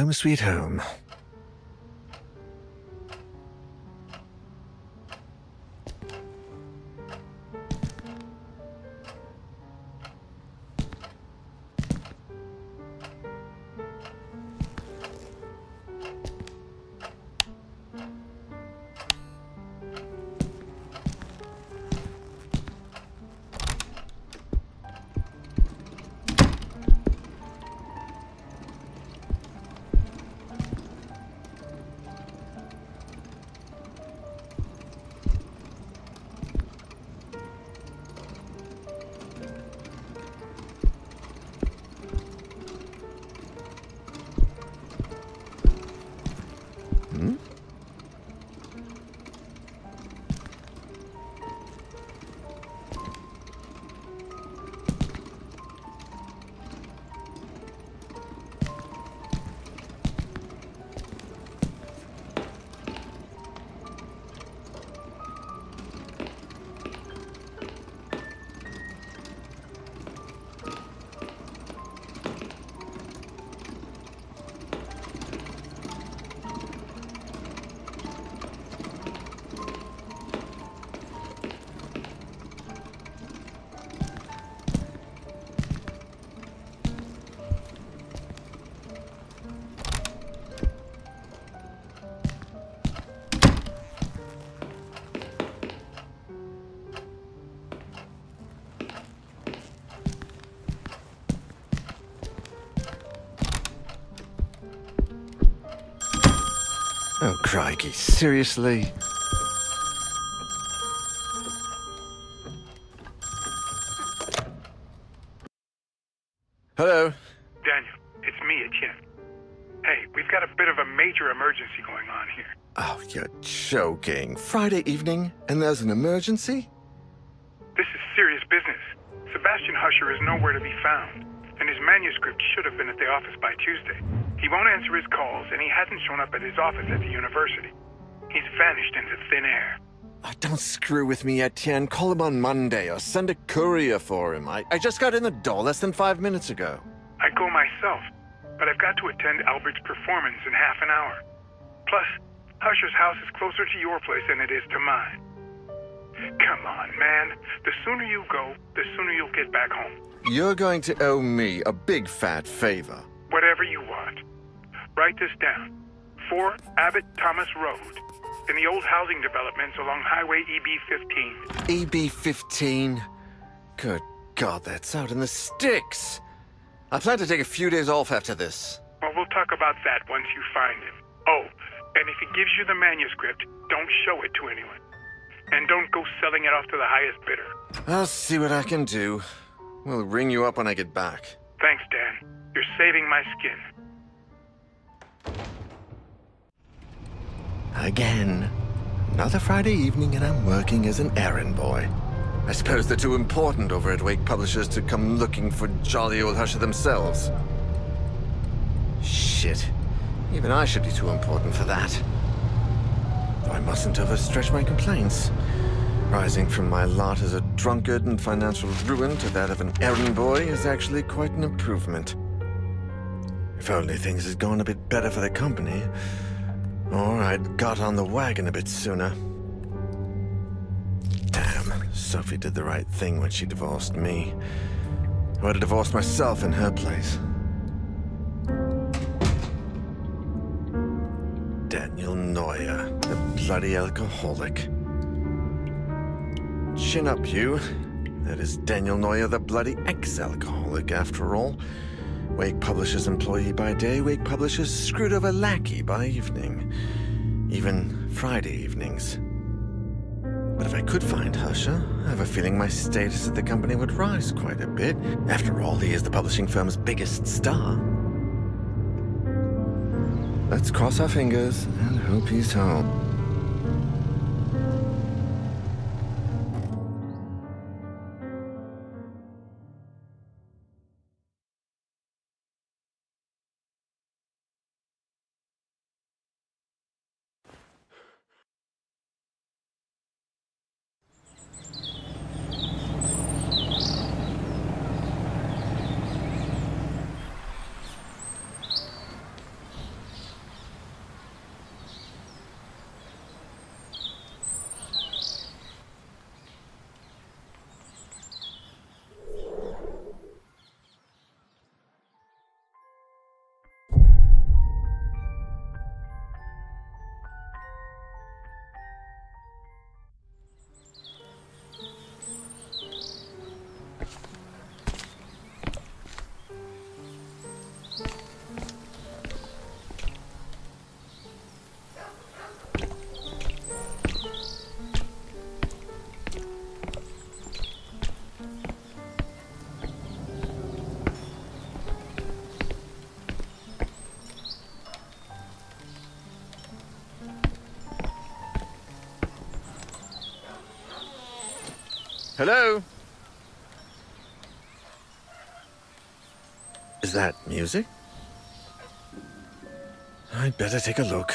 Home sweet home. Crikey, seriously? Hello? Daniel, it's me, Etienne. Hey, we've got a bit of a major emergency going on here. Oh, you're joking. Friday evening, and there's an emergency? This is serious business. Sebastian Husher is nowhere to be found, and his manuscript should have been at the office by Tuesday. He won't answer his calls, and he hasn't shown up at his office at the university. He's vanished into thin air. Oh, don't screw with me, Etienne. Call him on Monday or send a courier for him. I, I just got in the door less than five minutes ago. I go myself, but I've got to attend Albert's performance in half an hour. Plus, Husher's house is closer to your place than it is to mine. Come on, man. The sooner you go, the sooner you'll get back home. You're going to owe me a big fat favor. Whatever you want. Write this down. 4 Abbott Thomas Road, in the old housing developments along Highway EB 15. EB 15? Good God, that's out in the sticks. I plan to take a few days off after this. Well, we'll talk about that once you find him. Oh, and if he gives you the manuscript, don't show it to anyone. And don't go selling it off to the highest bidder. I'll see what I can do. We'll ring you up when I get back. Thanks, Dan. You're saving my skin. Again. Another Friday evening and I'm working as an errand boy. I suppose they're too important over at Wake Publishers to come looking for jolly old Husher themselves. Shit. Even I should be too important for that. Though I mustn't overstretch my complaints. Rising from my lot as a drunkard and financial ruin to that of an errand boy is actually quite an improvement. If only things had gone a bit better for the company, or I'd got on the wagon a bit sooner. Damn, Sophie did the right thing when she divorced me. I would have divorced myself in her place. Daniel Noyer, the bloody alcoholic. Chin up, you. That is Daniel Noyer, the bloody ex-alcoholic, after all. Wake Publishers employee by day, Wake Publishers screwed over lackey by evening. Even Friday evenings. But if I could find Husher, I have a feeling my status at the company would rise quite a bit. After all, he is the publishing firm's biggest star. Let's cross our fingers and hope he's home. Hello? Is that music? I'd better take a look.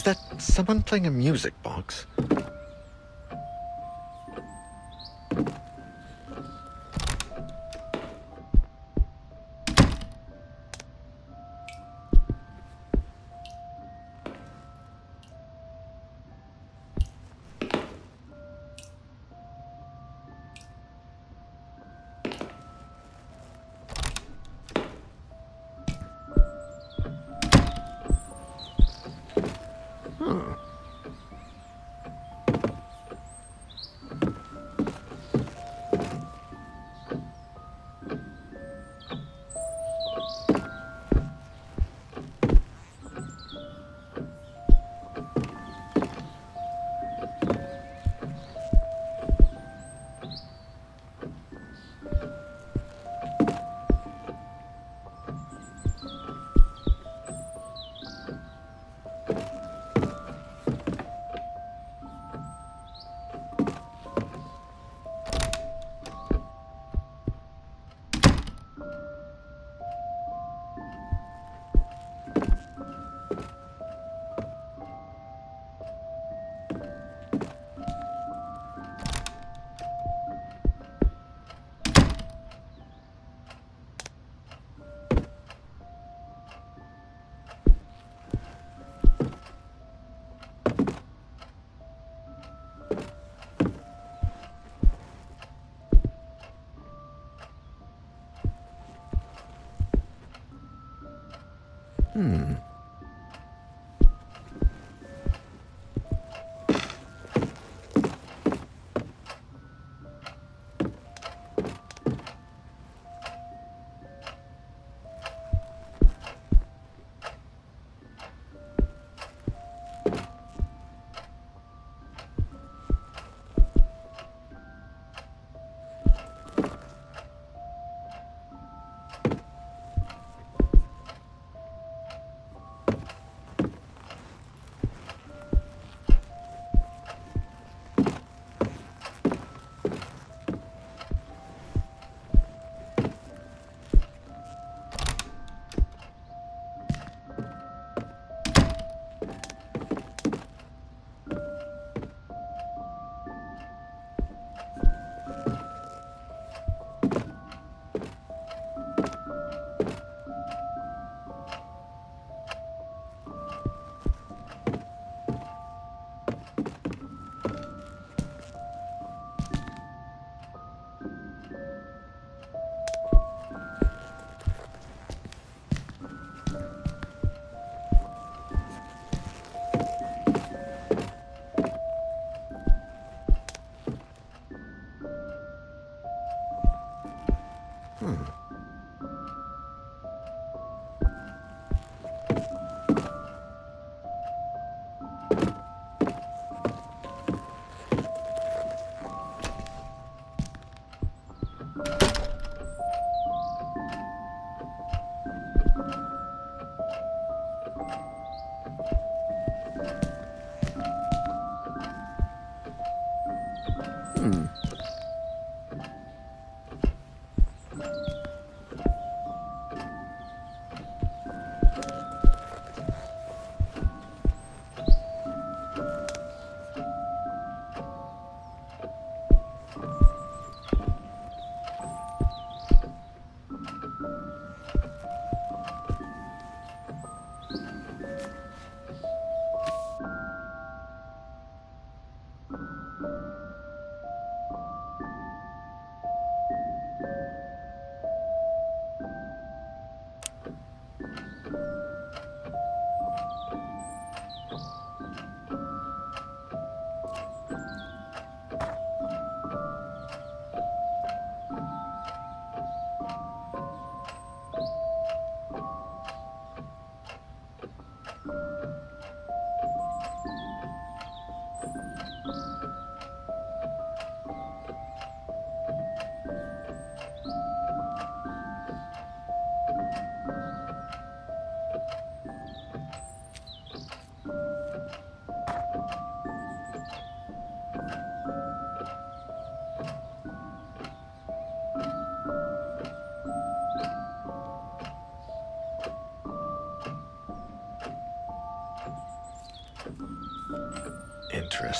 Is that someone playing a music box?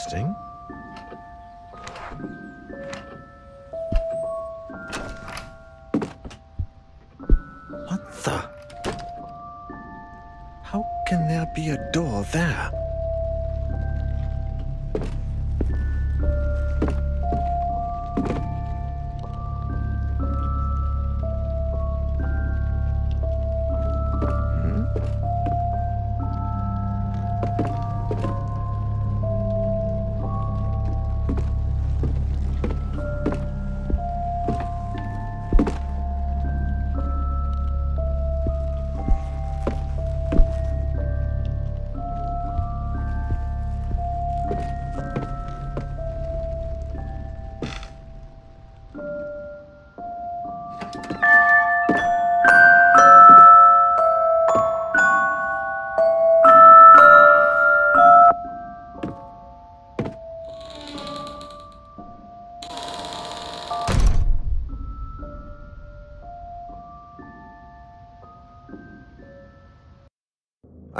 Interesting. What the? How can there be a door there?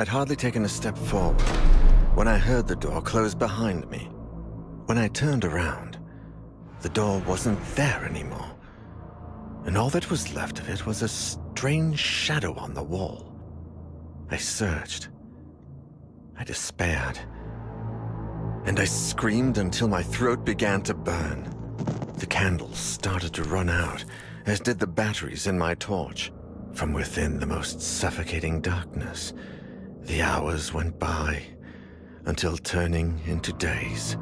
I'd hardly taken a step forward when I heard the door close behind me. When I turned around, the door wasn't there anymore. And all that was left of it was a strange shadow on the wall. I searched. I despaired. And I screamed until my throat began to burn. The candles started to run out, as did the batteries in my torch. From within the most suffocating darkness, the hours went by until turning into days,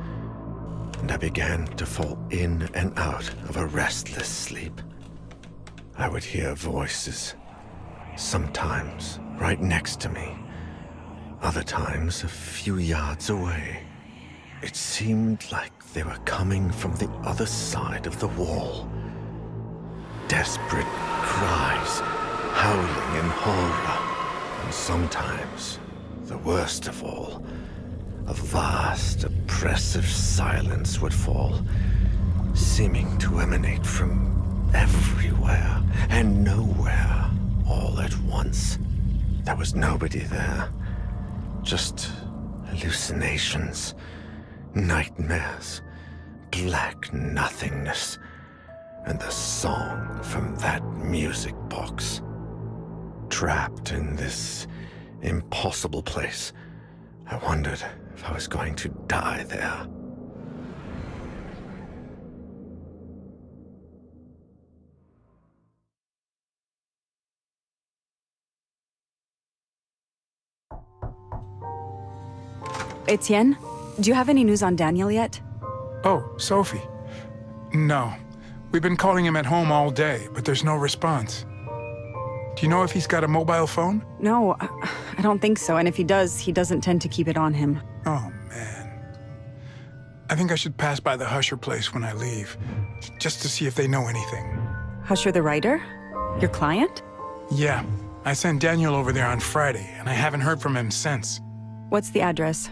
and I began to fall in and out of a restless sleep. I would hear voices, sometimes right next to me, other times a few yards away. It seemed like they were coming from the other side of the wall. Desperate cries, howling in horror. And sometimes, the worst of all, a vast, oppressive silence would fall, seeming to emanate from everywhere and nowhere all at once. There was nobody there, just hallucinations, nightmares, black nothingness, and the song from that music box trapped in this impossible place. I wondered if I was going to die there. Etienne, do you have any news on Daniel yet? Oh, Sophie. No. We've been calling him at home all day, but there's no response. Do you know if he's got a mobile phone? No, I don't think so. And if he does, he doesn't tend to keep it on him. Oh, man. I think I should pass by the Husher place when I leave, just to see if they know anything. Husher the writer? Your client? Yeah, I sent Daniel over there on Friday, and I haven't heard from him since. What's the address?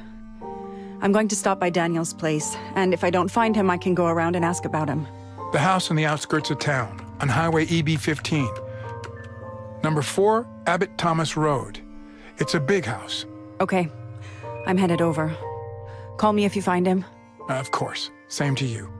I'm going to stop by Daniel's place, and if I don't find him, I can go around and ask about him. The house on the outskirts of town, on Highway EB 15. Number 4, Abbott Thomas Road. It's a big house. Okay, I'm headed over. Call me if you find him. Uh, of course. Same to you.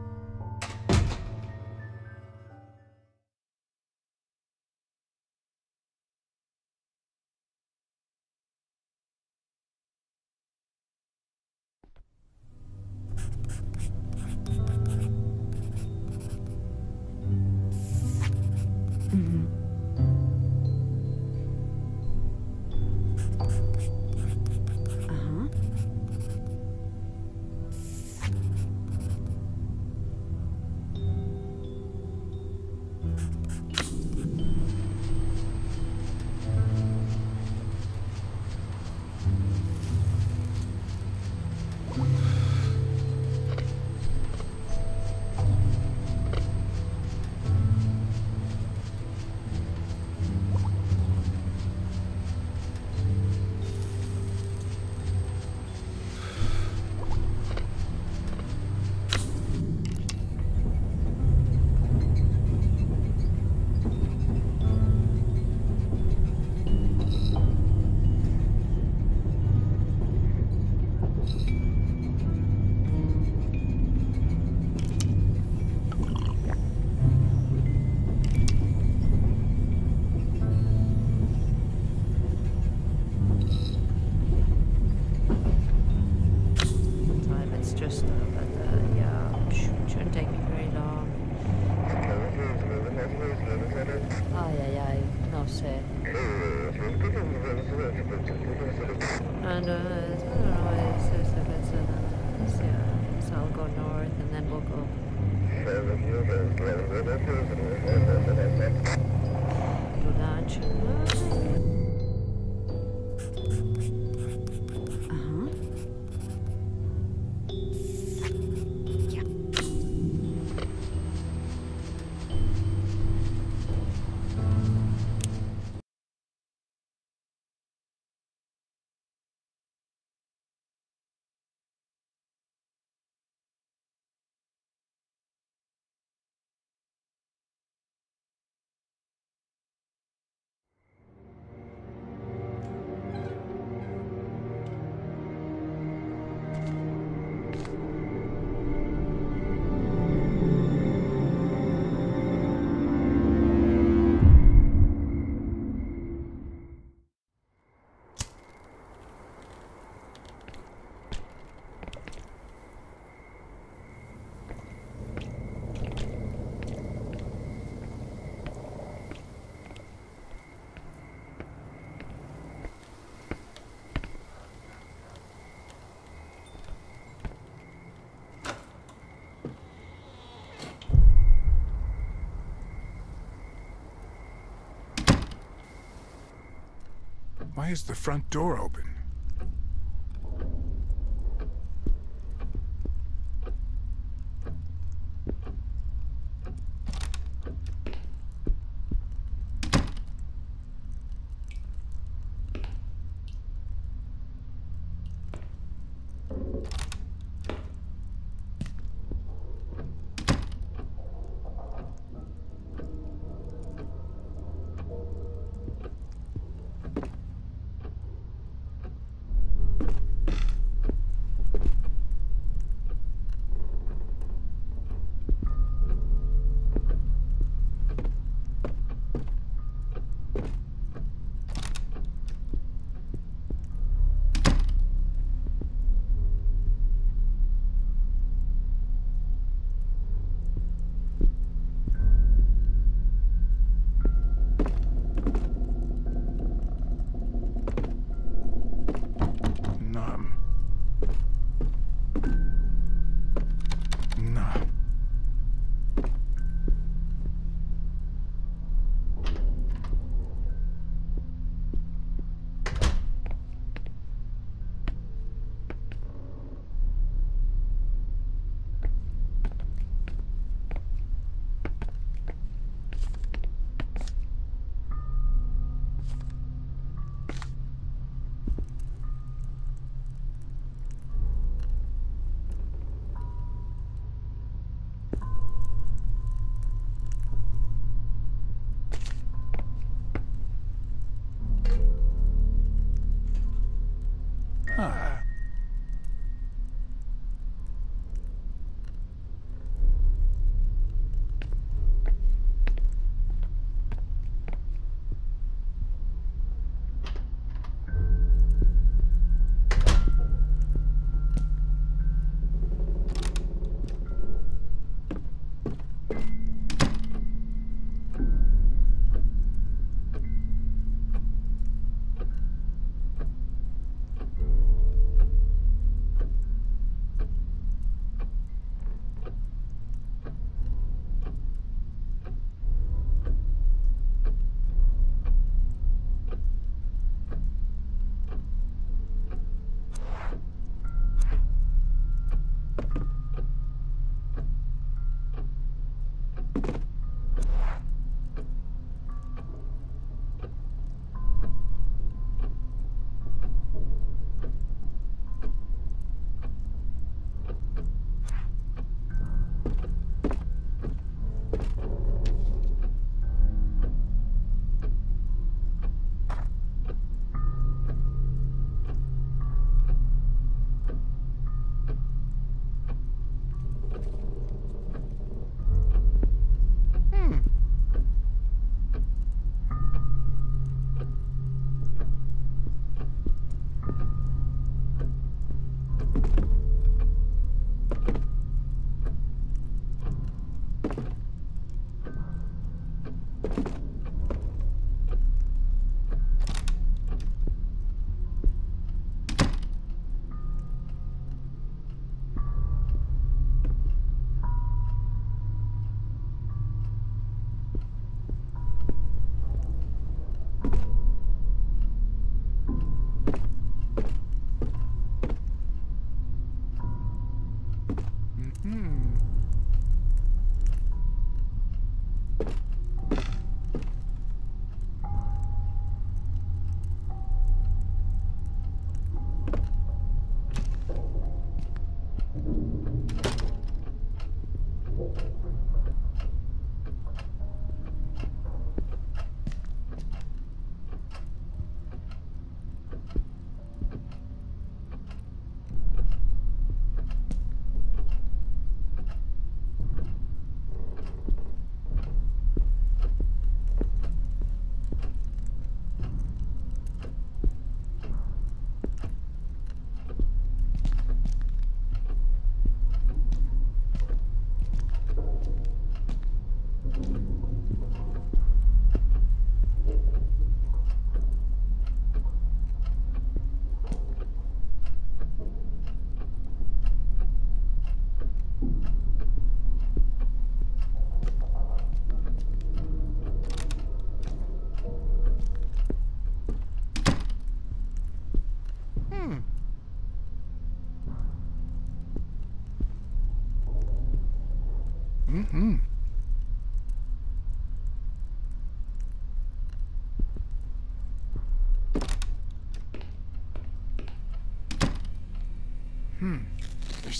Why is the front door open?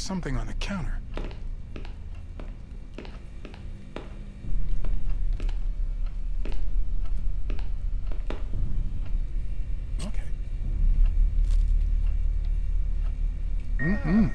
Something on the counter. Okay. Mm-hmm.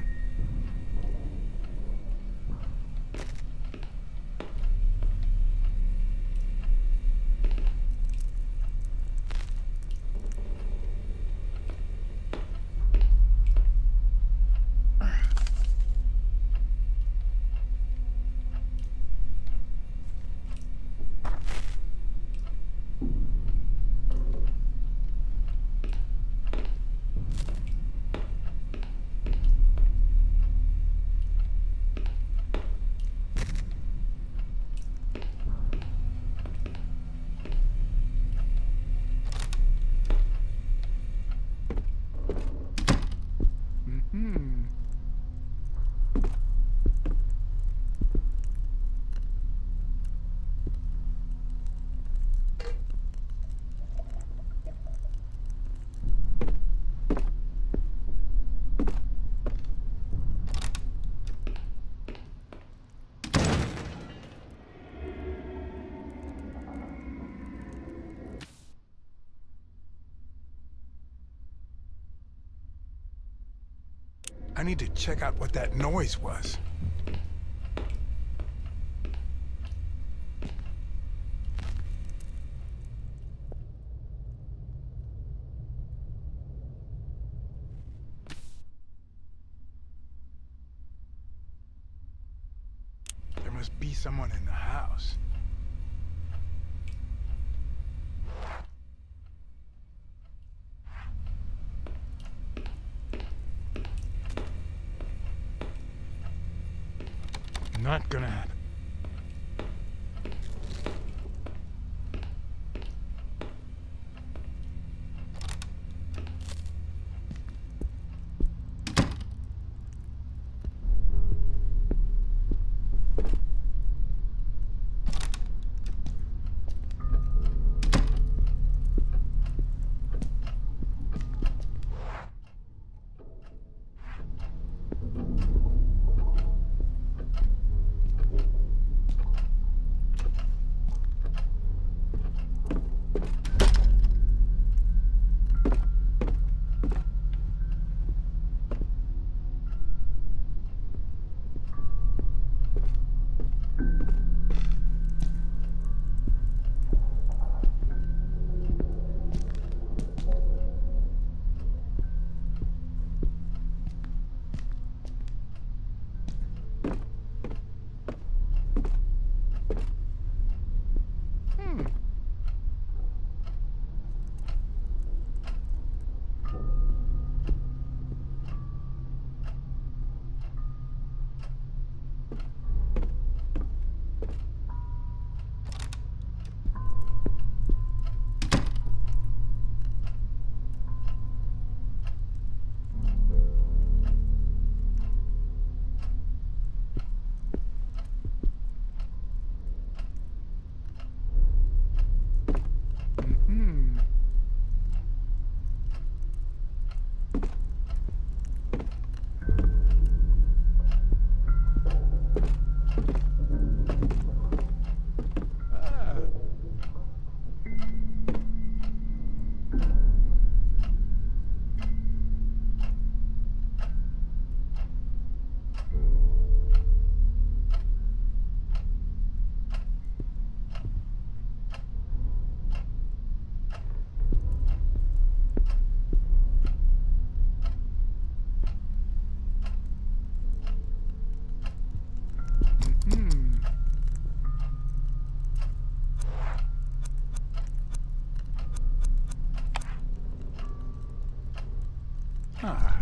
Hmm. I need to check out what that noise was. Ah.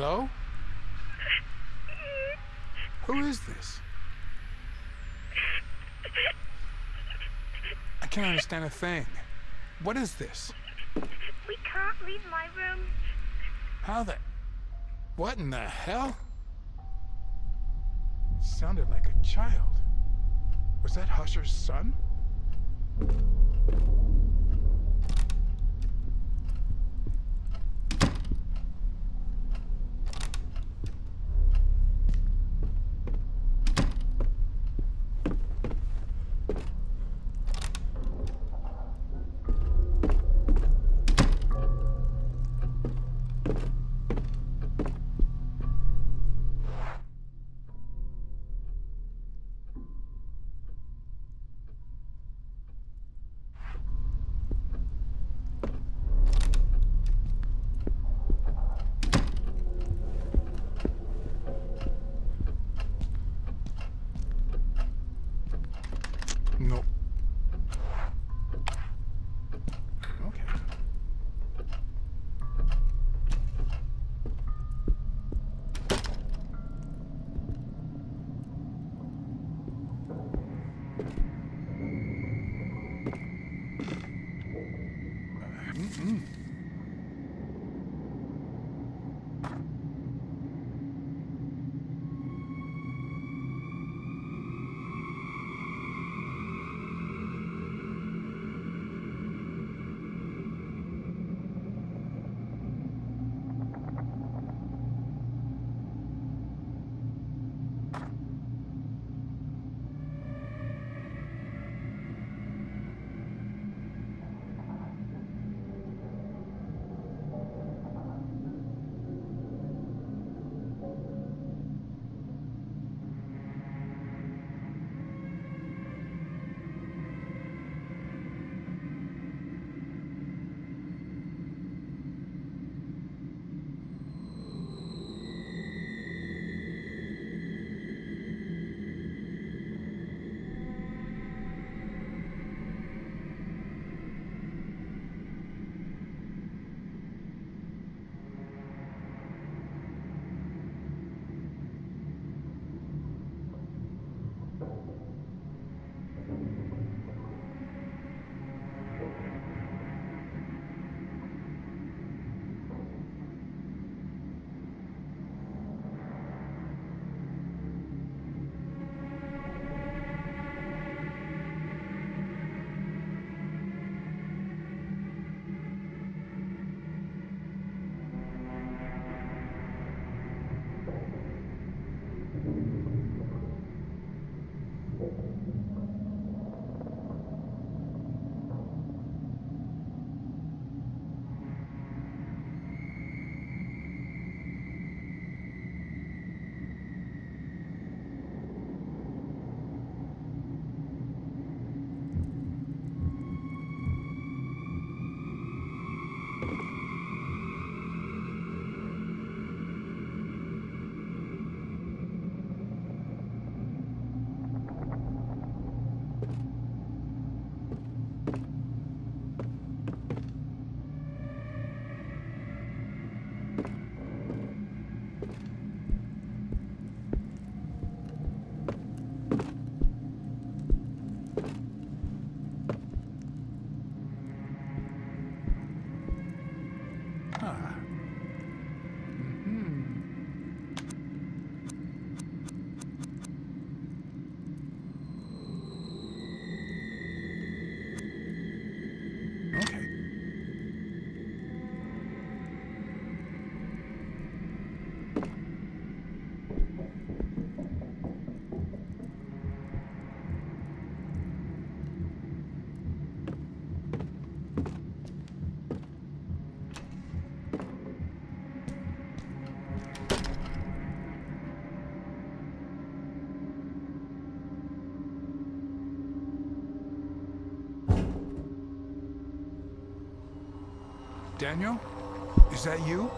Hello? Who is this? I can't understand a thing. What is this? We can't leave my room. How the... What in the hell? Sounded like a child. Was that Husher's son? Daniel? Is that you?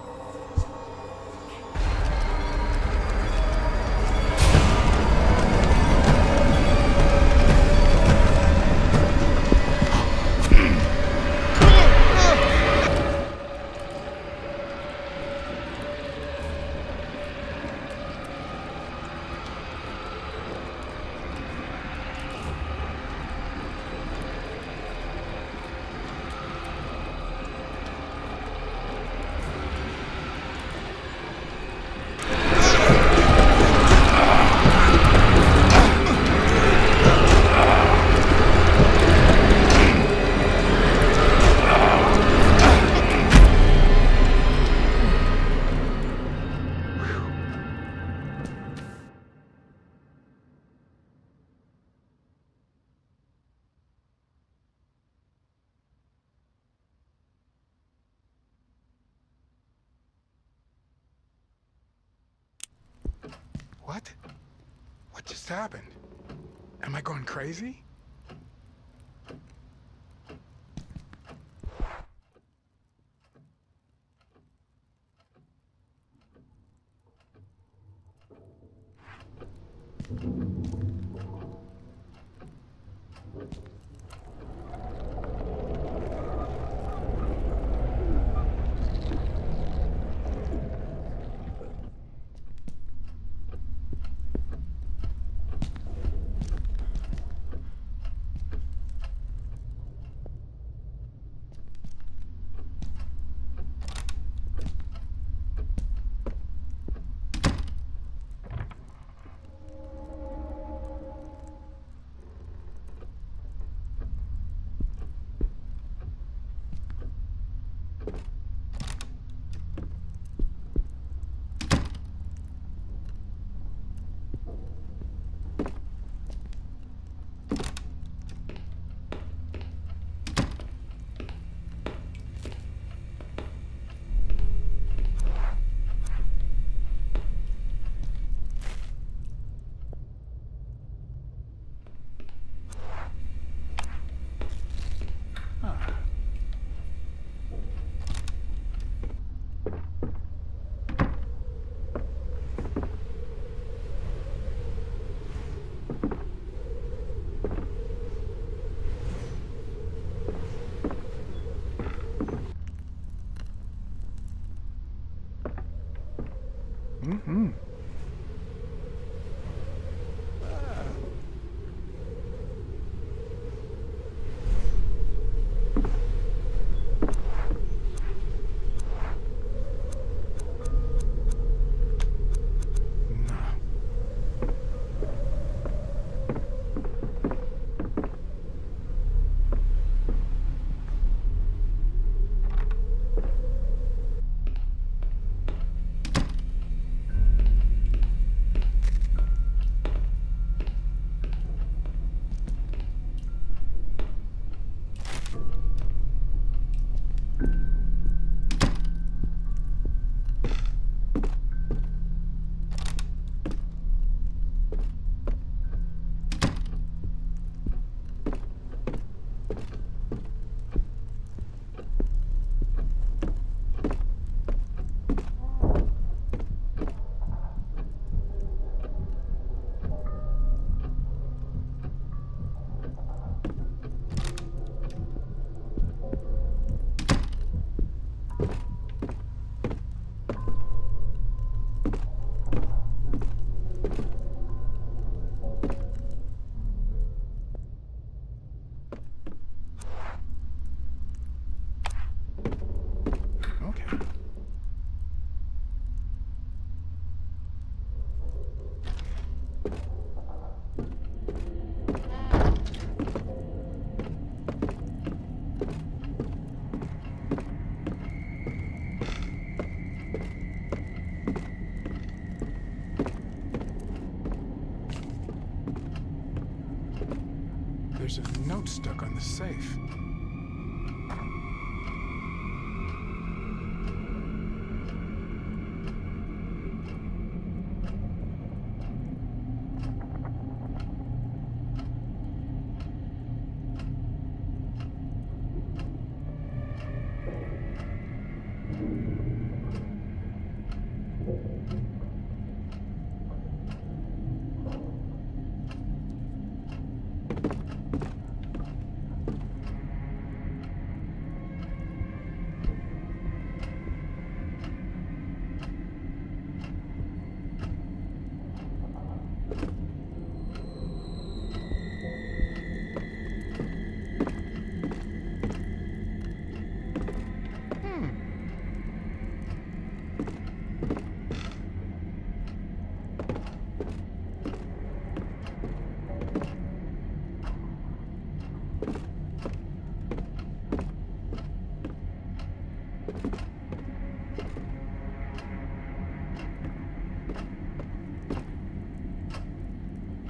Stuck on the safe.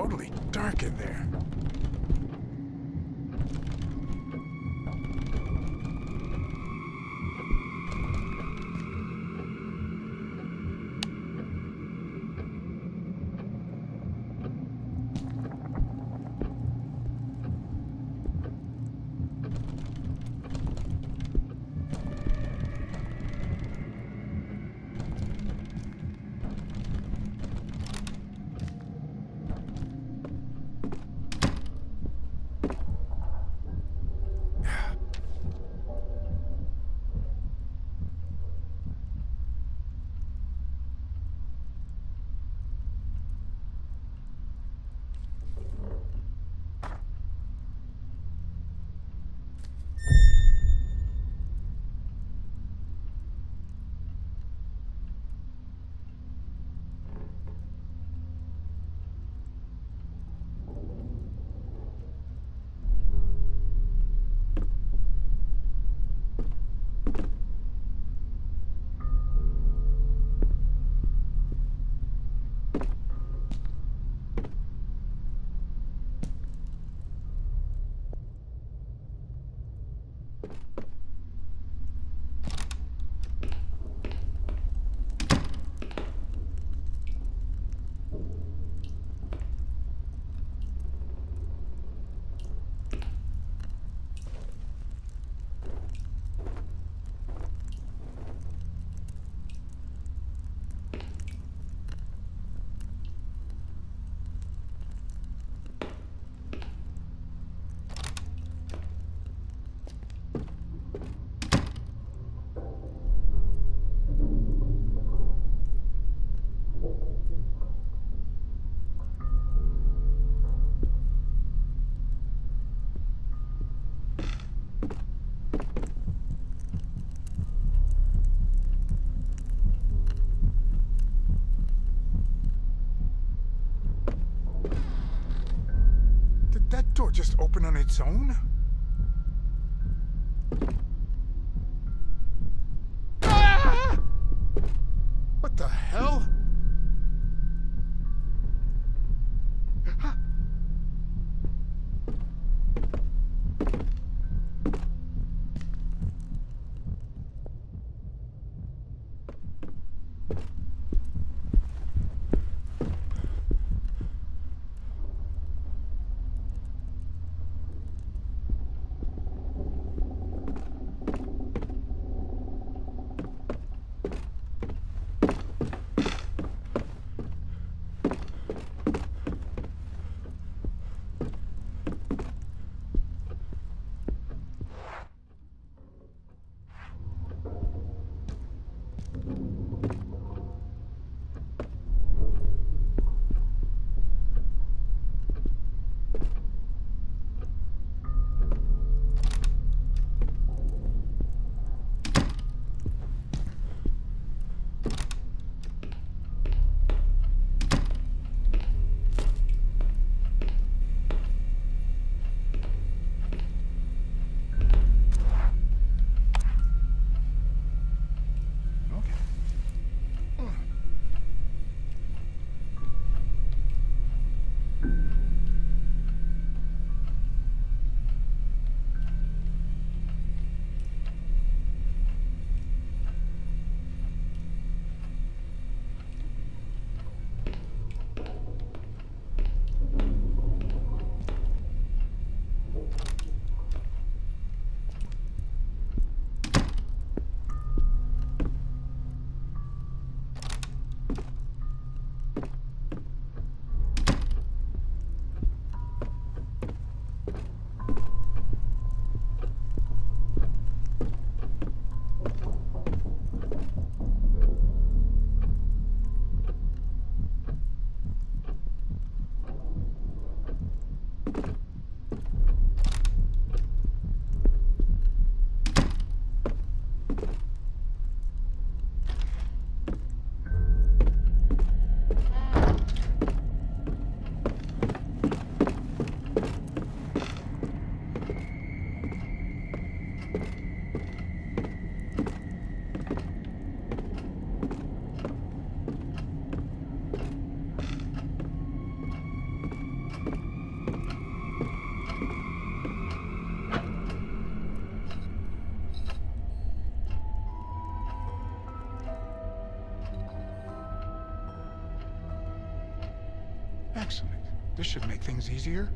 totally dark in there. Door just open on its own? Excellent. This should make things easier.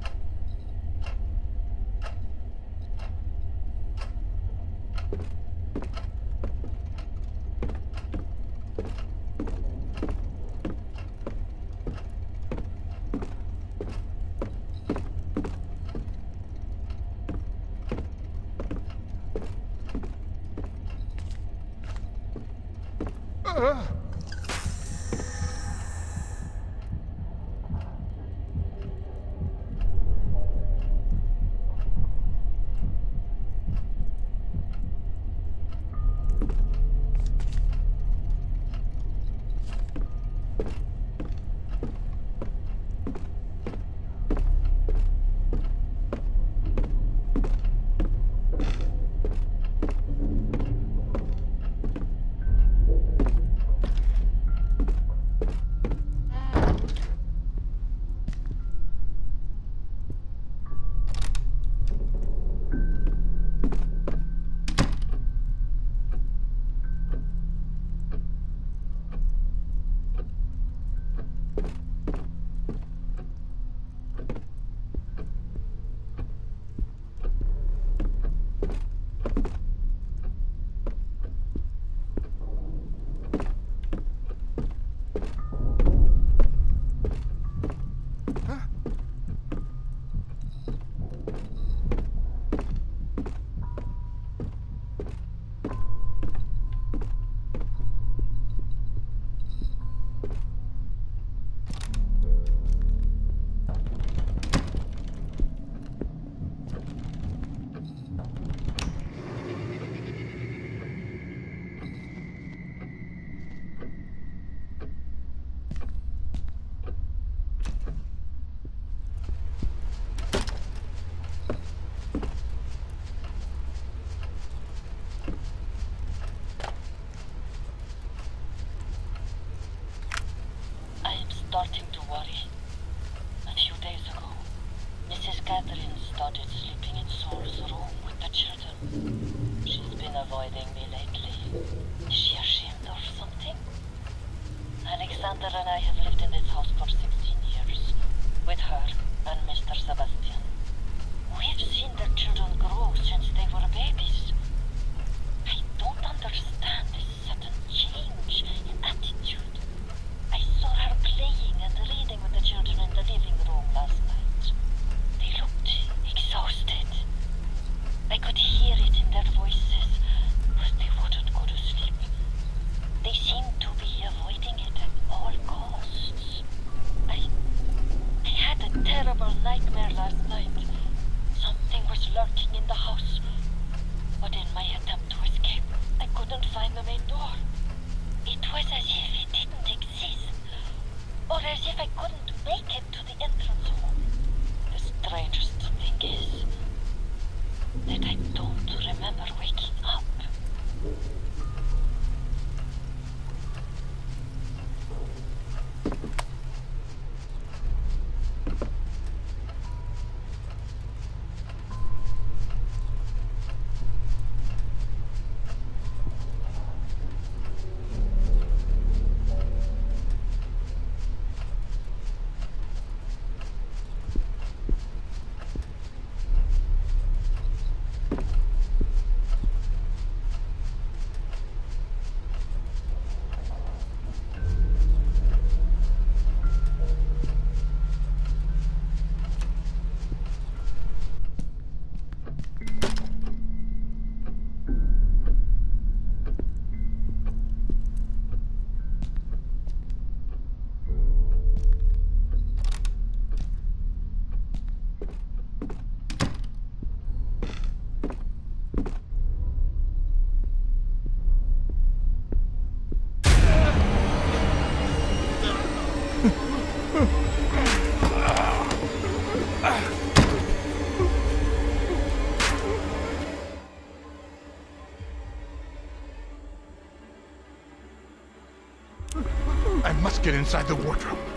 get inside the wardrobe.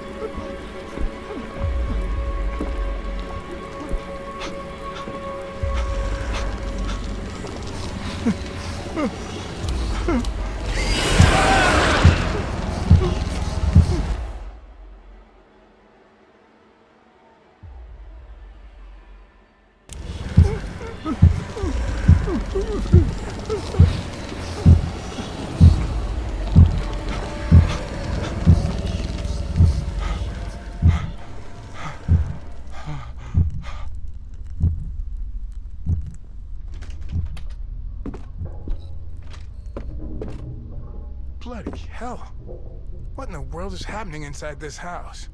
World is happening inside this house?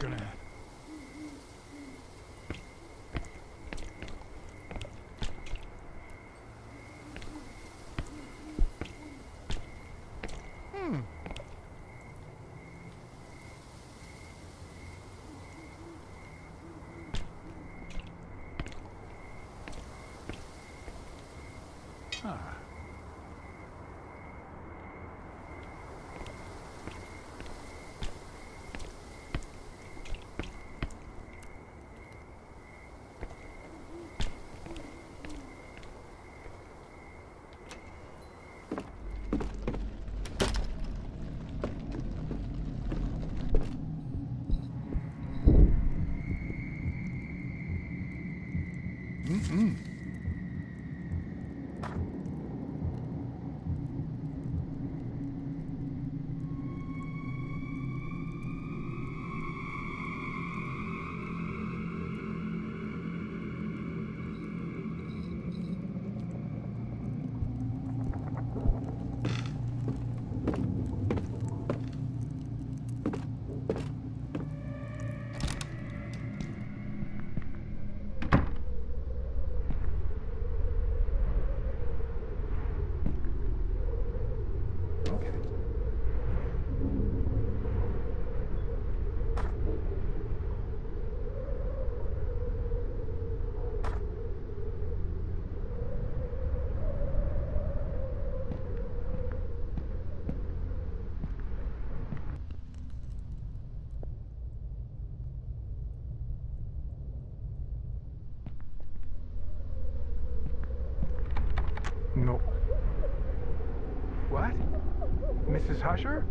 Gonna. Hmm. Ah. Mm-mm. Okay. No. What? Mrs. Husher?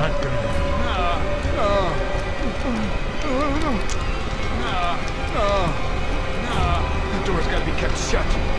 that girl. No. No. No. No. The door's gotta be kept shut.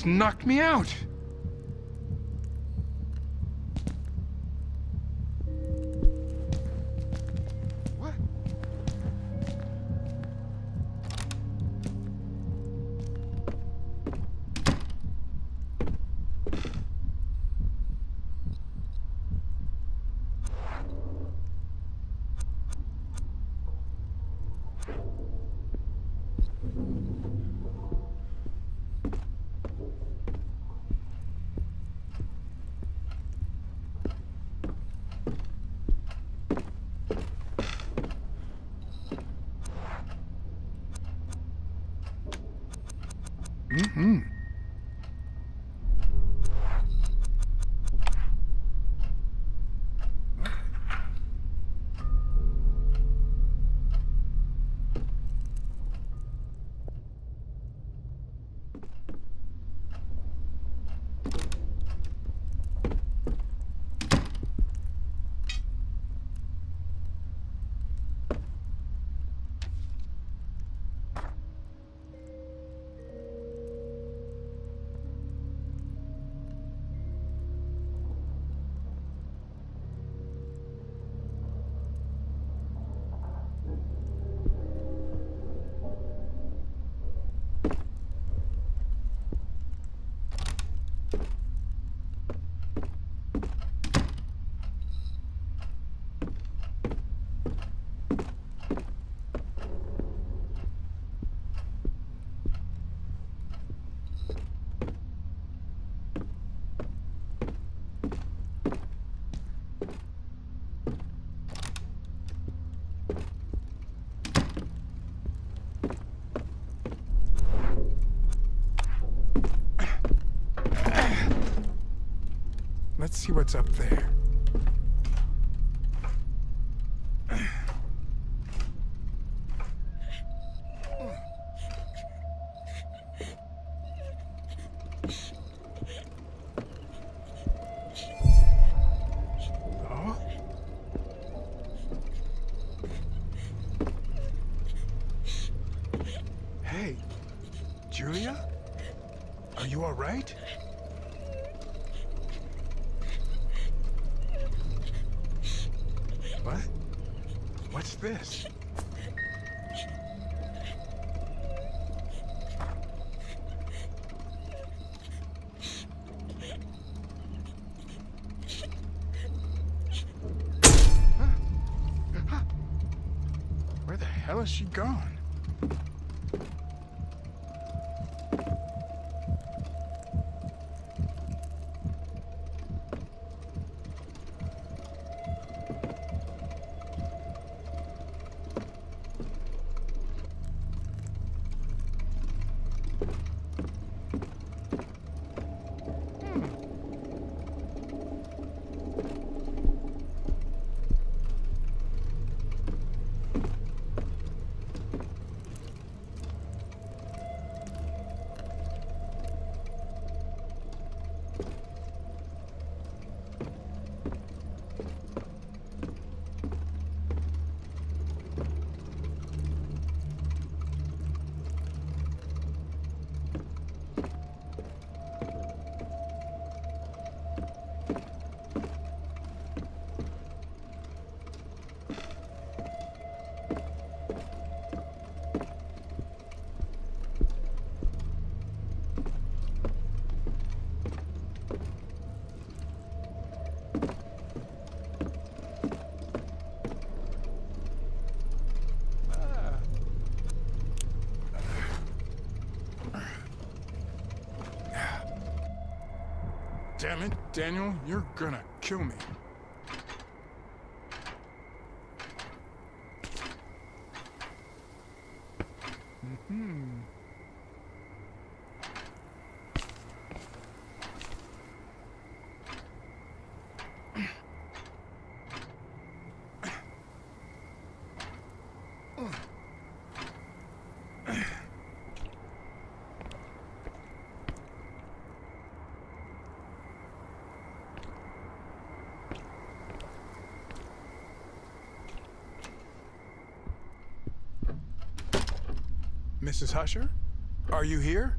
almost knocked me out. What's up there. She gone? Daniel, you're gonna kill me. Mrs. Husher? Are you here?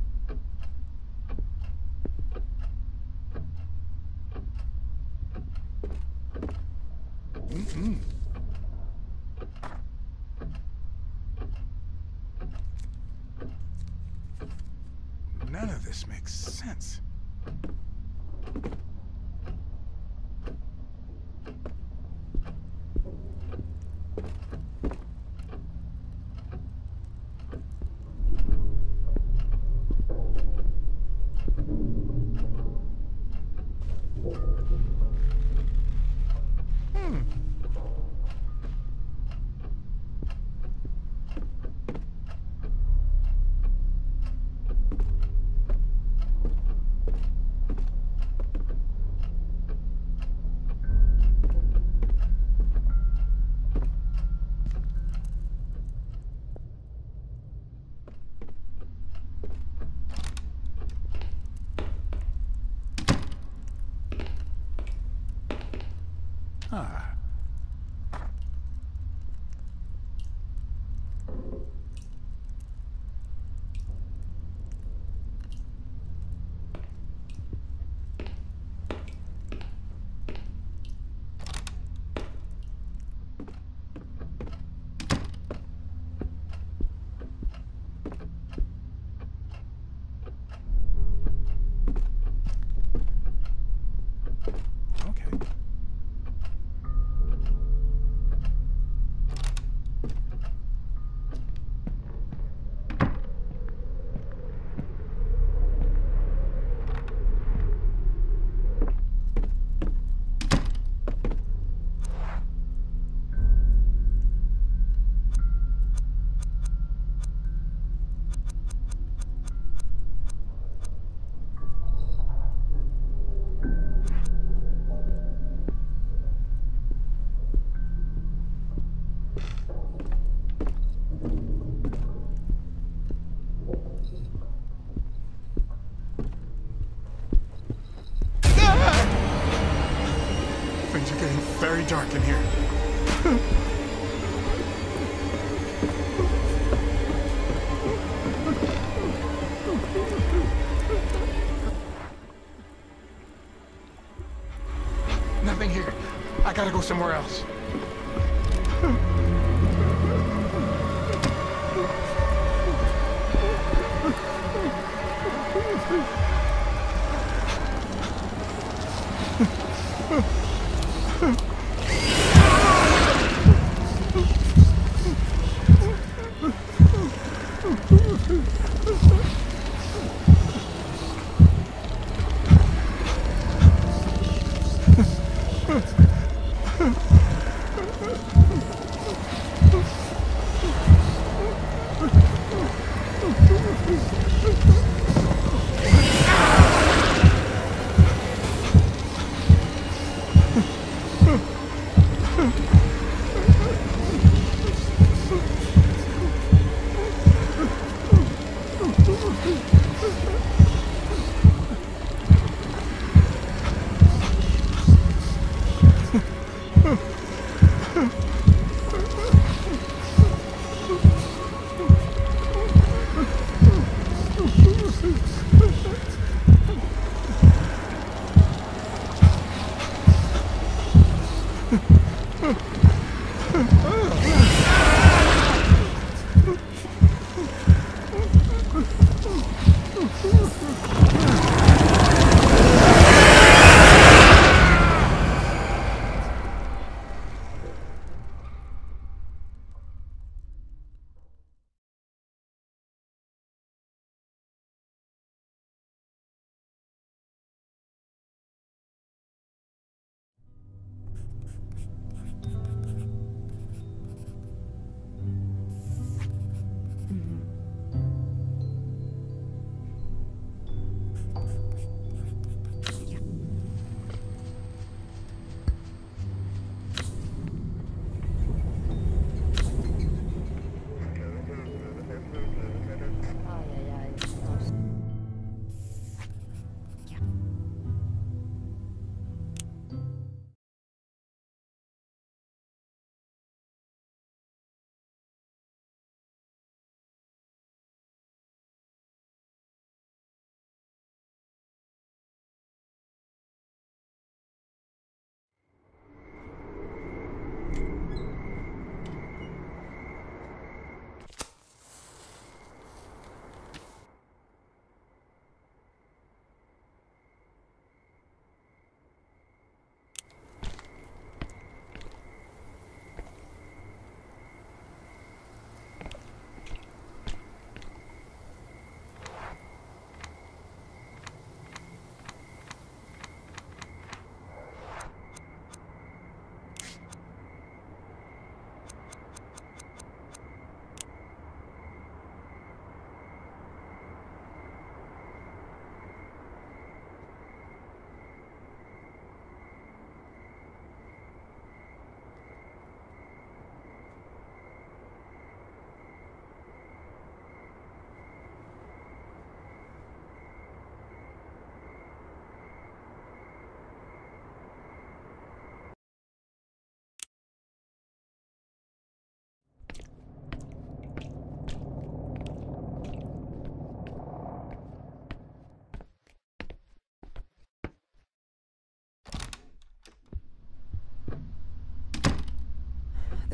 Gotta go somewhere else.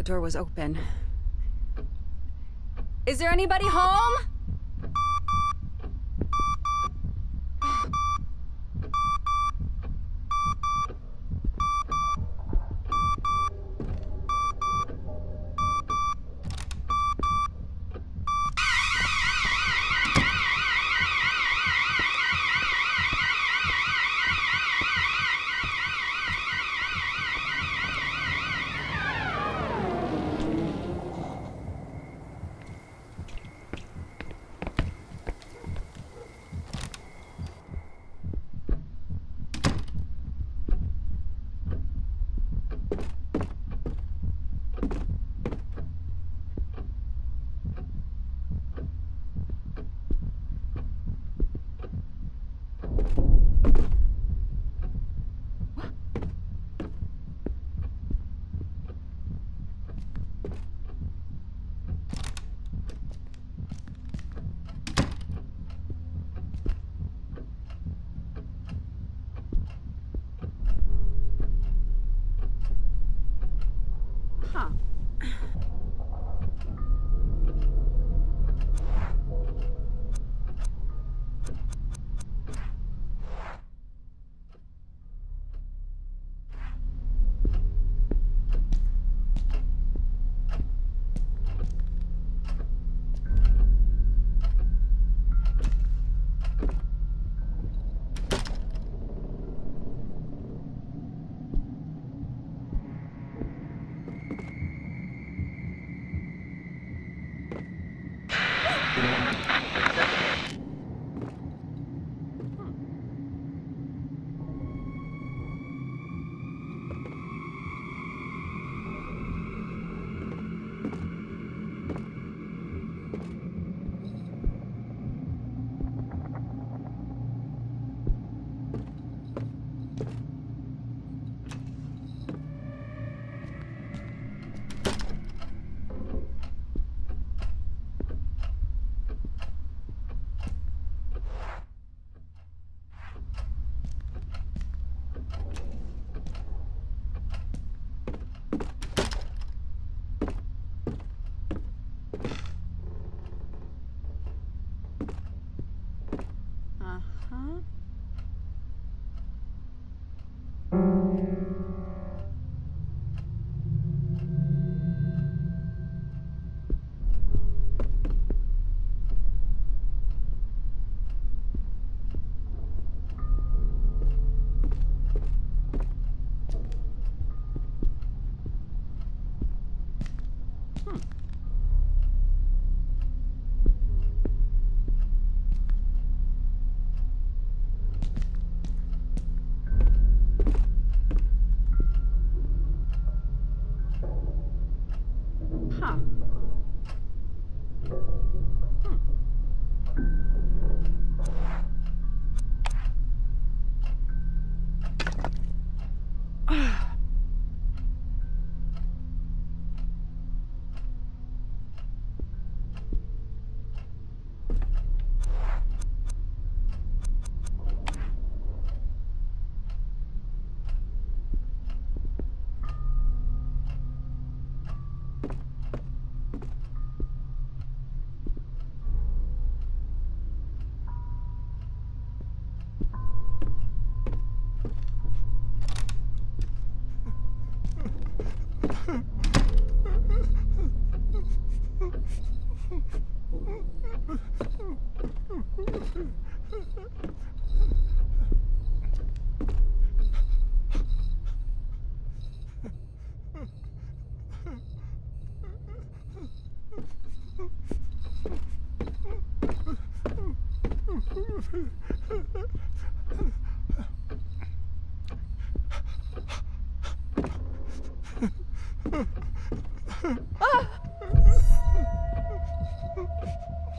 Door was open. Is there anybody home?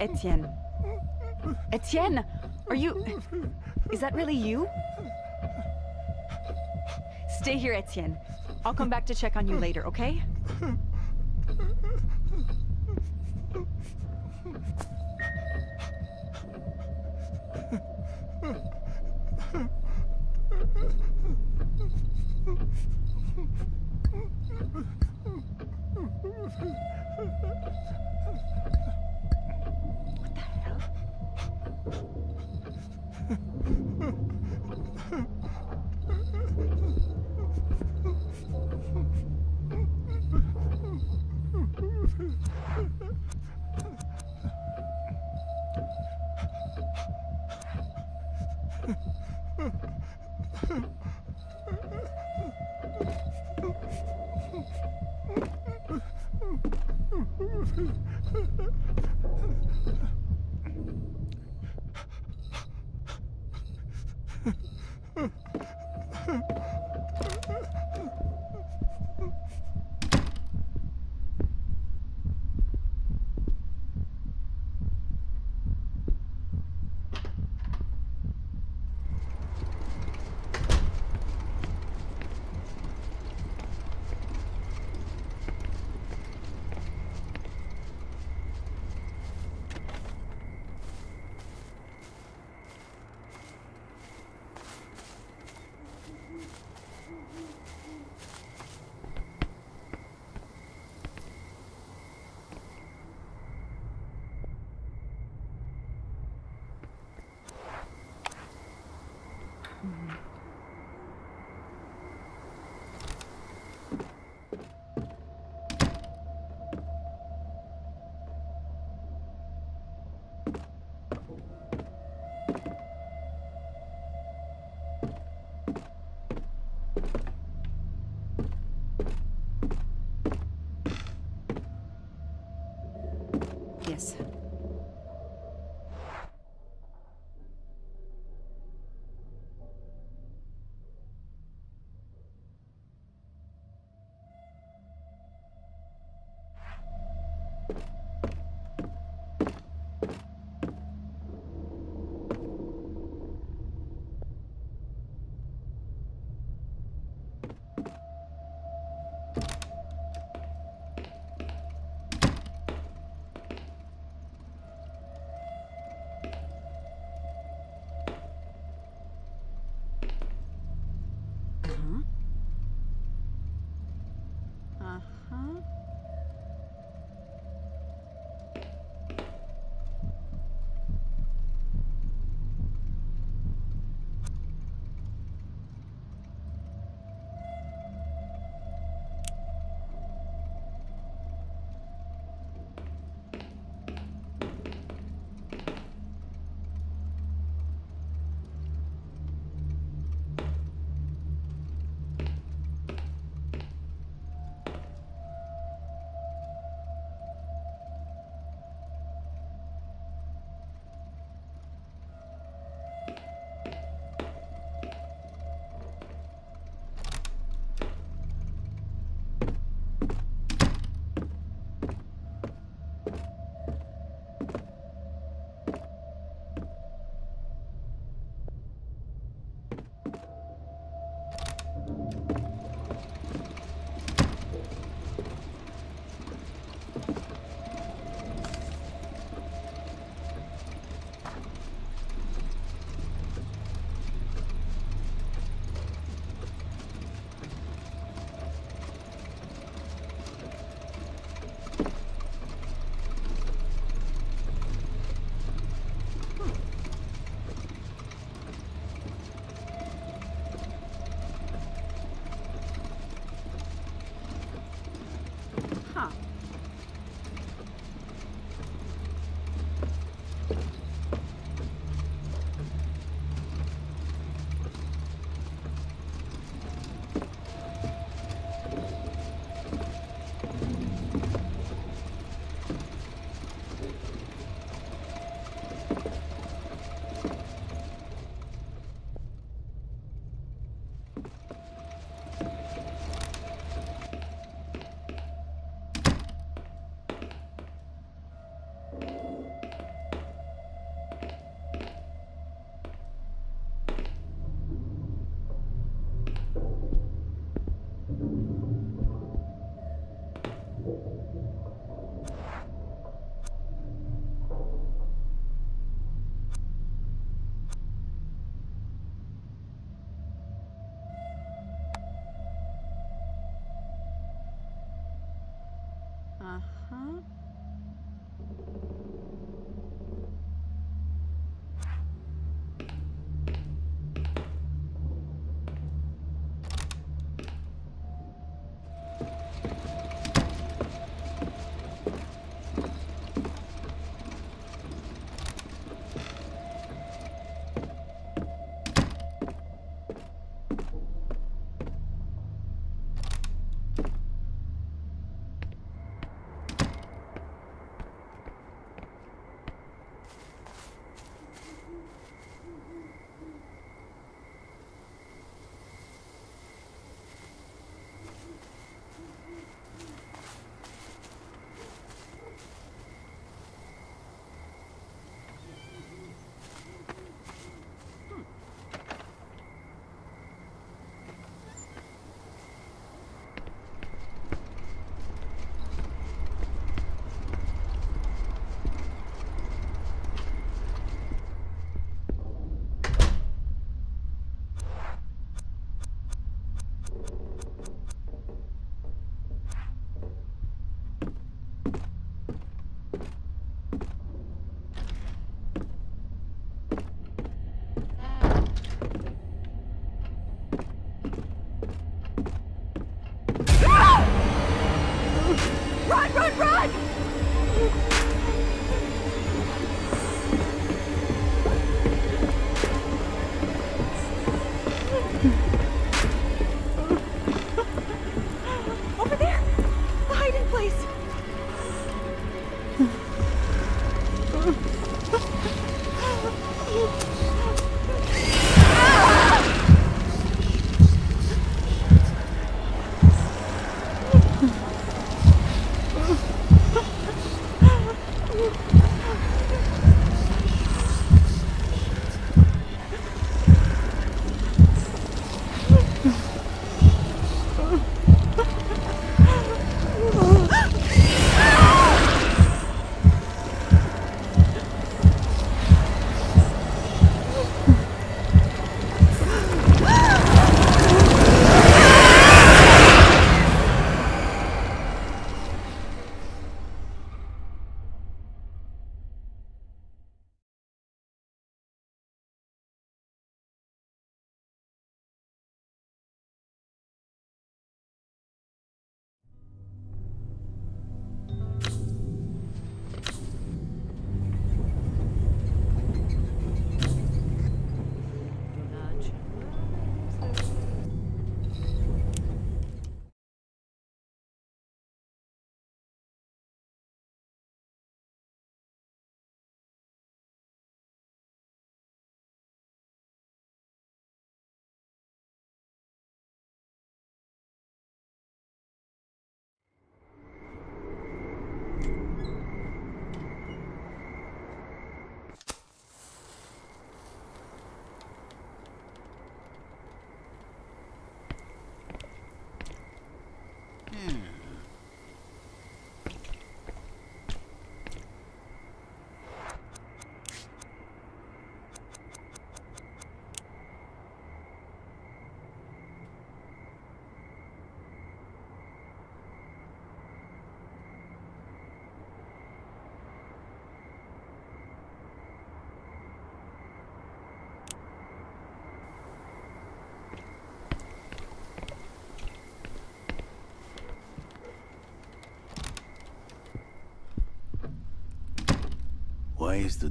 Etienne. Etienne! Are you. Is that really you? Stay here, Etienne. I'll come back to check on you later, okay? Why is the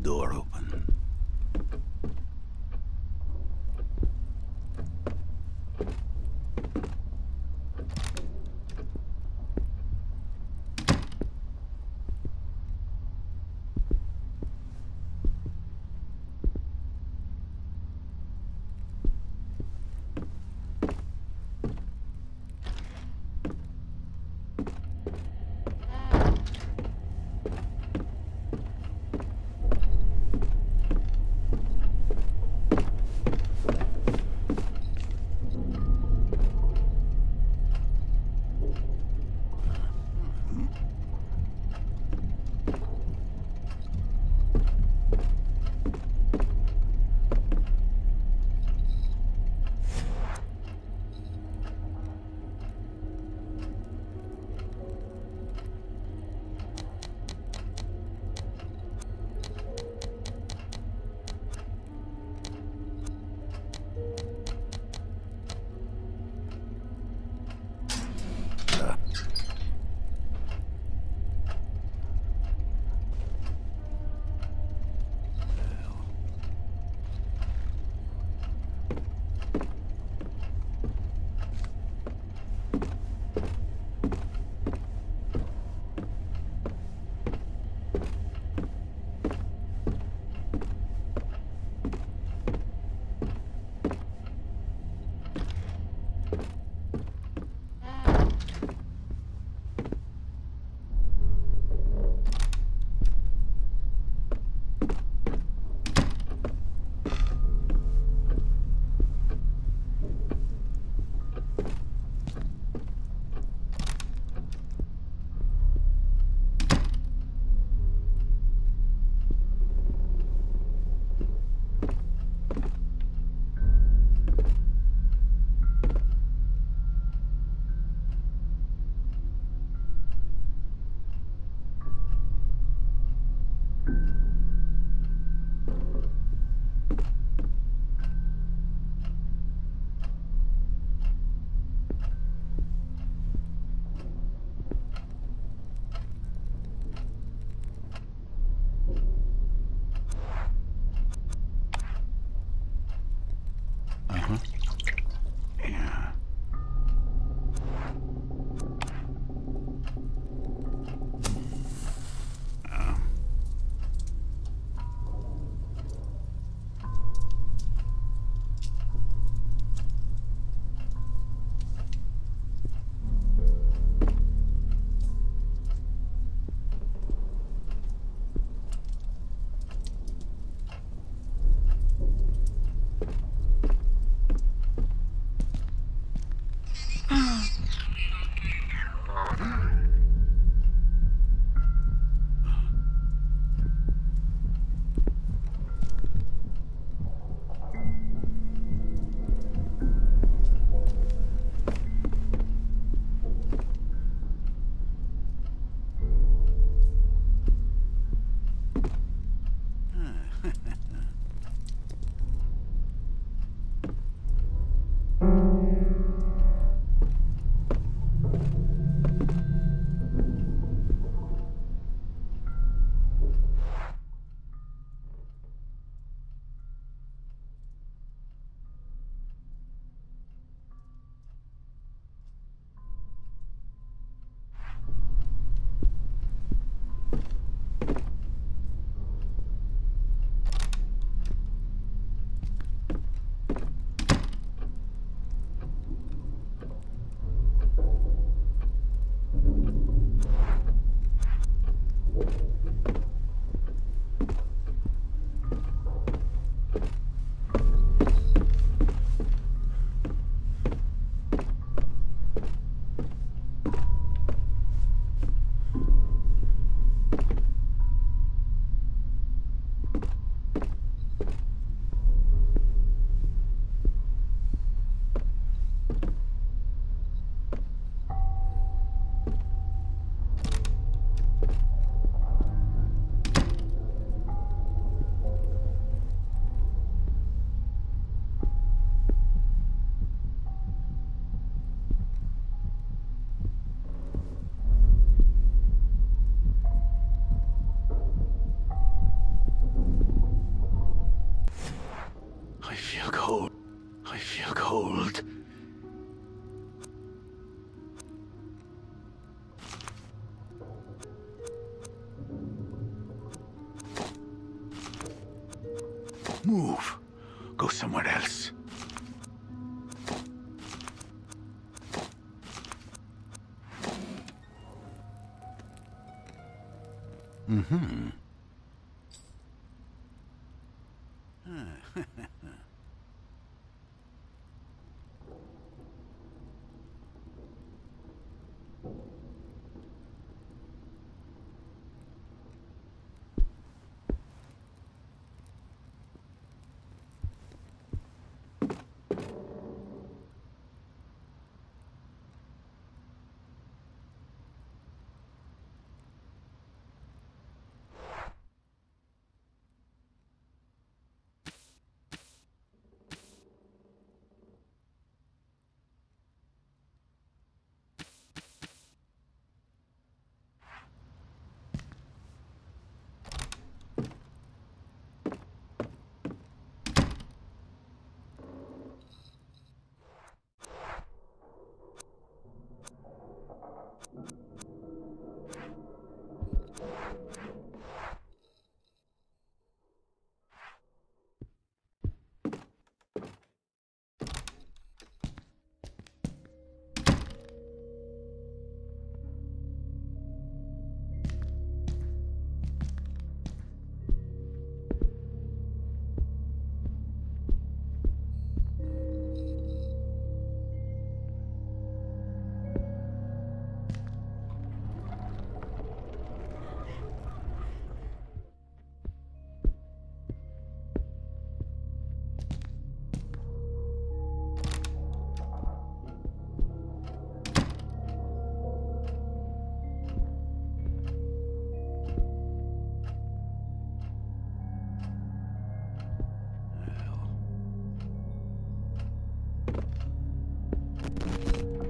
Mm-hmm.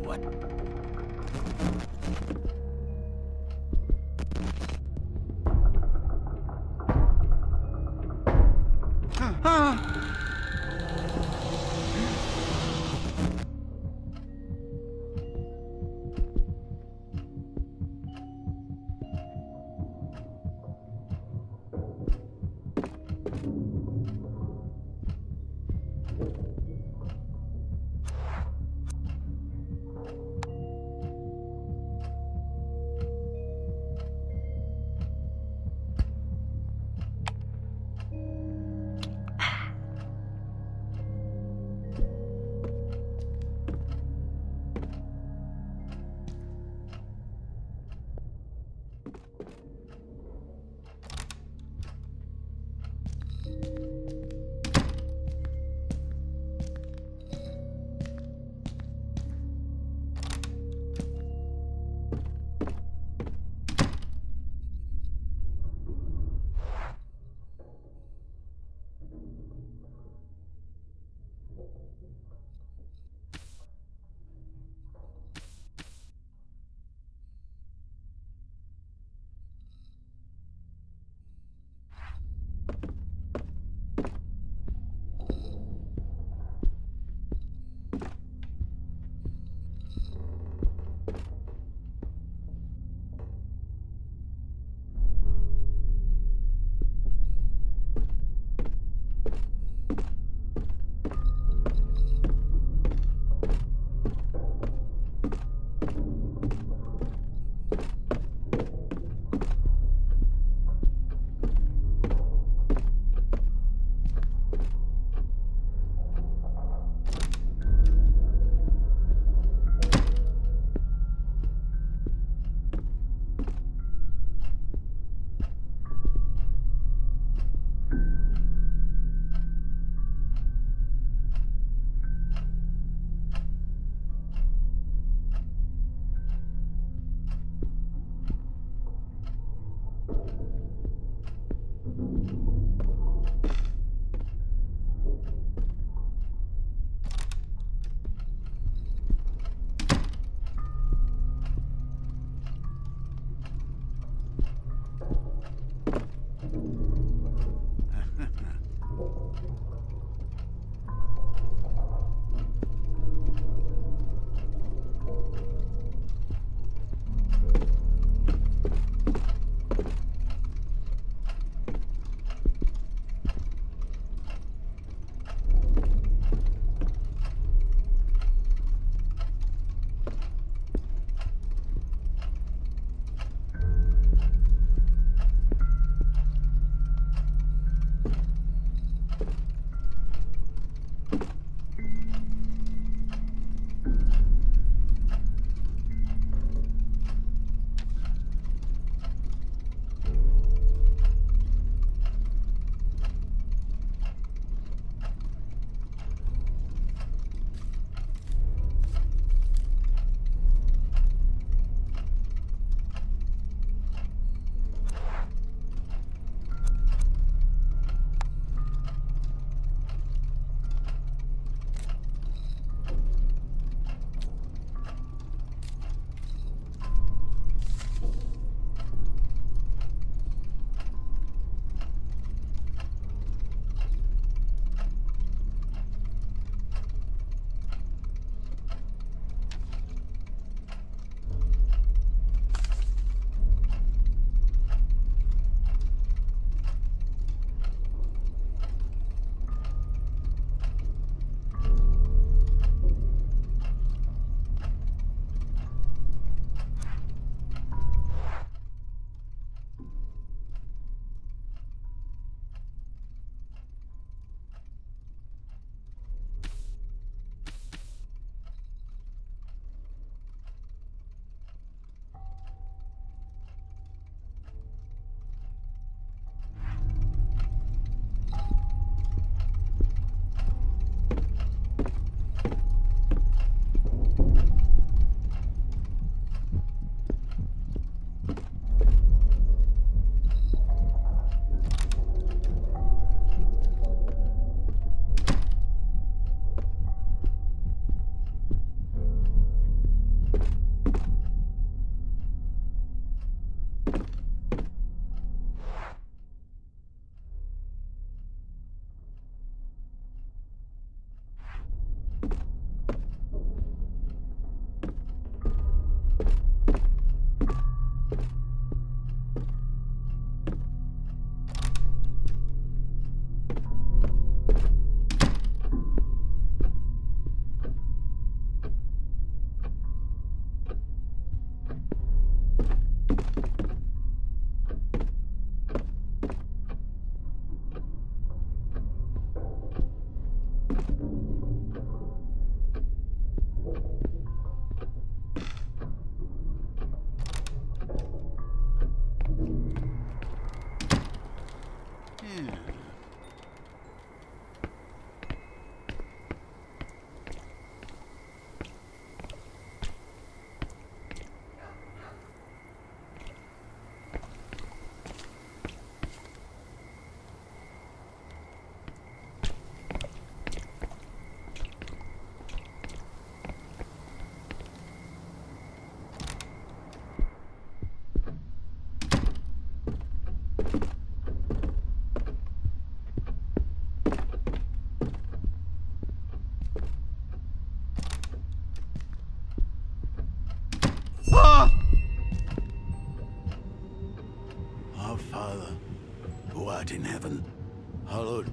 What?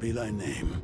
Be thy name.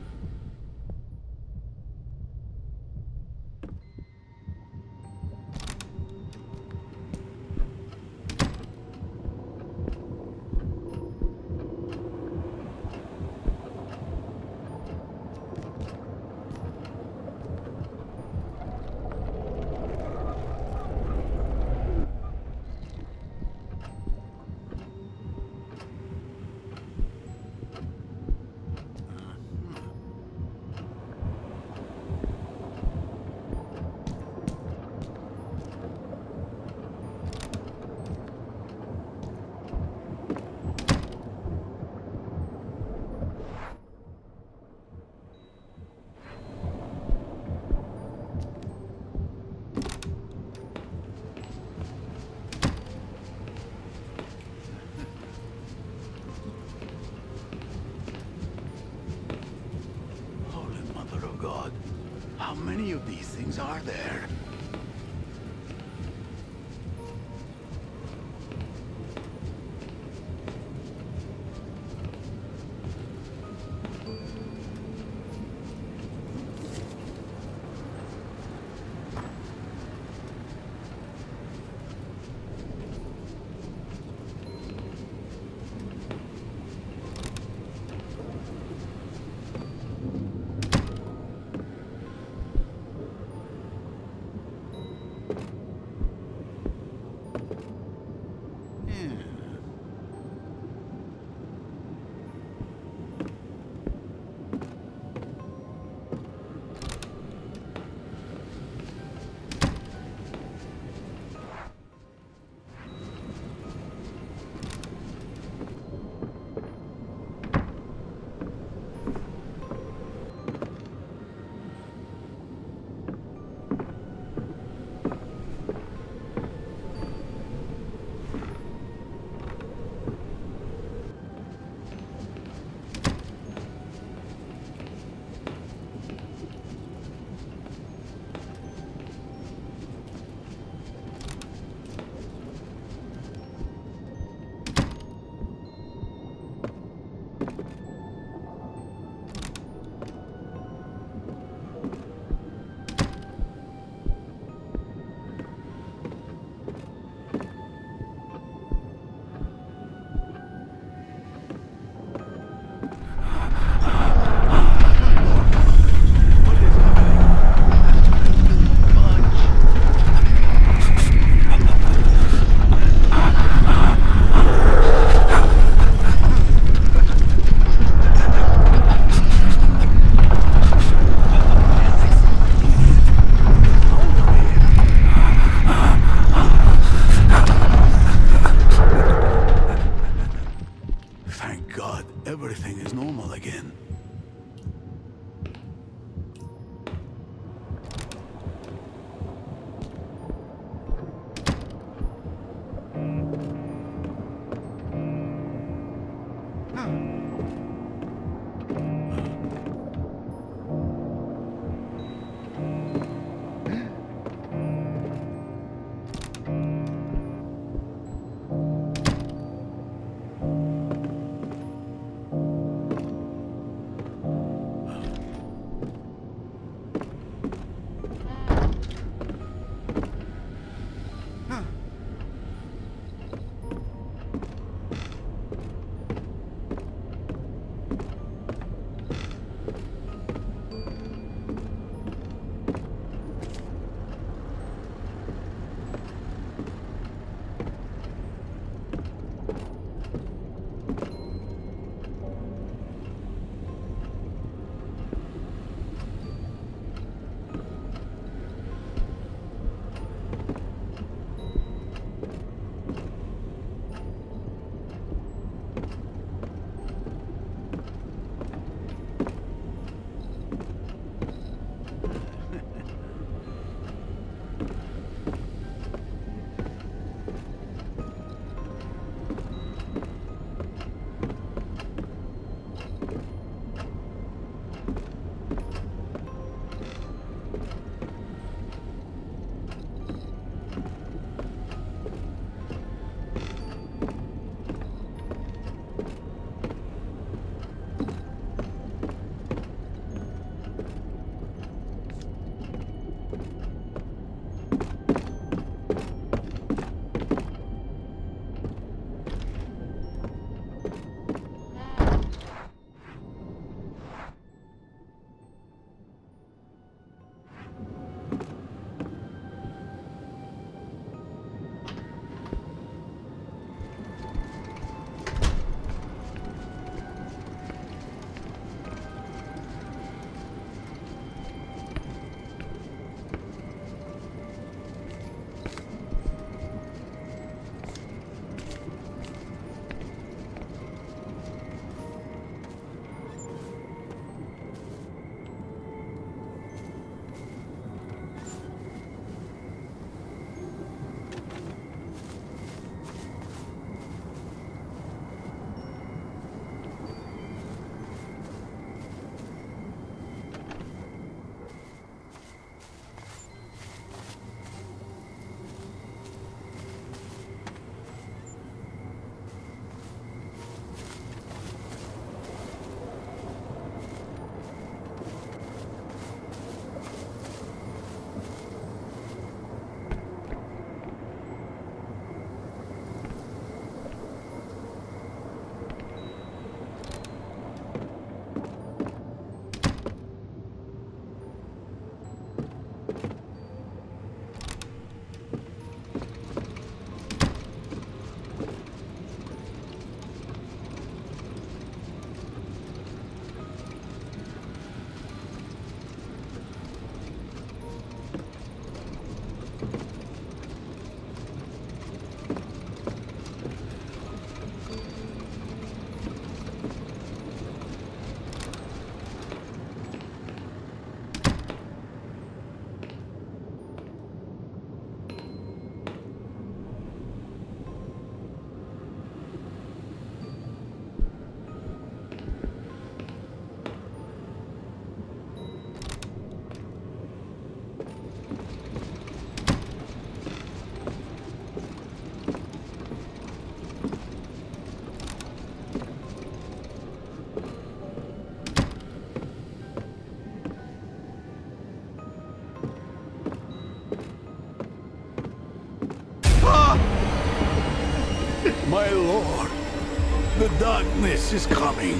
darkness is coming.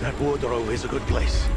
That wardrobe is a good place.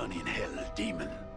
Burn in hell, demon.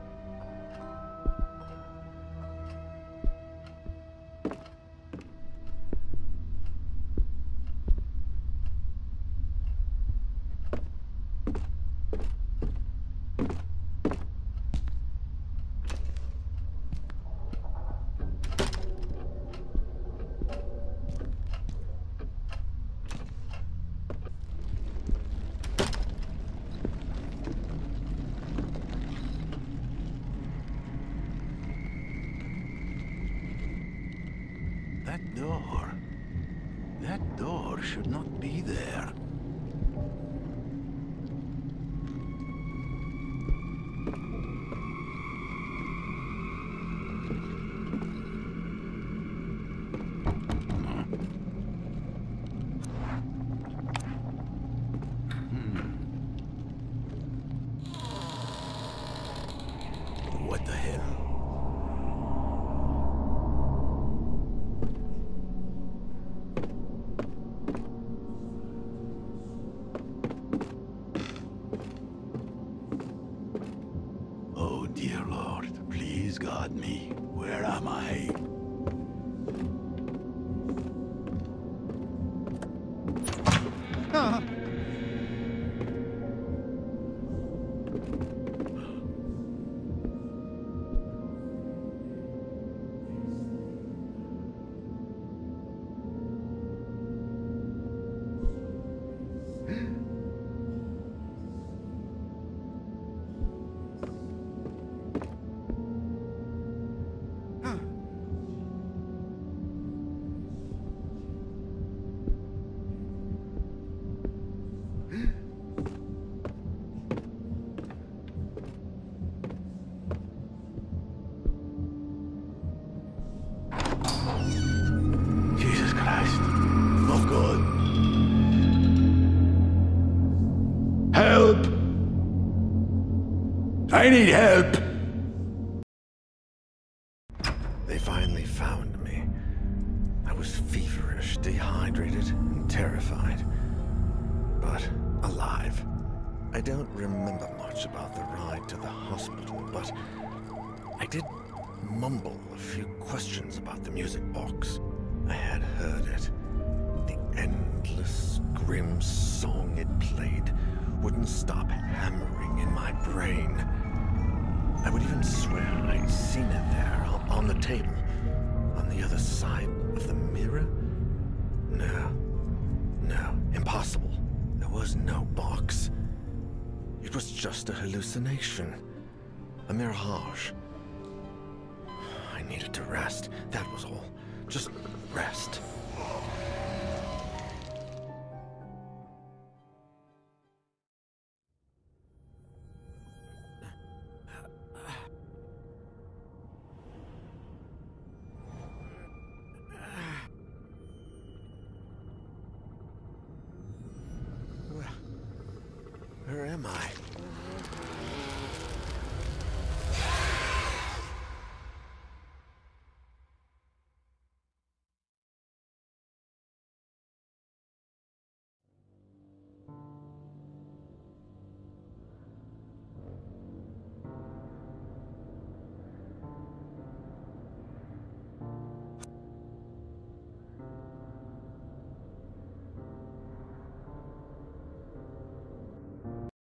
I need help!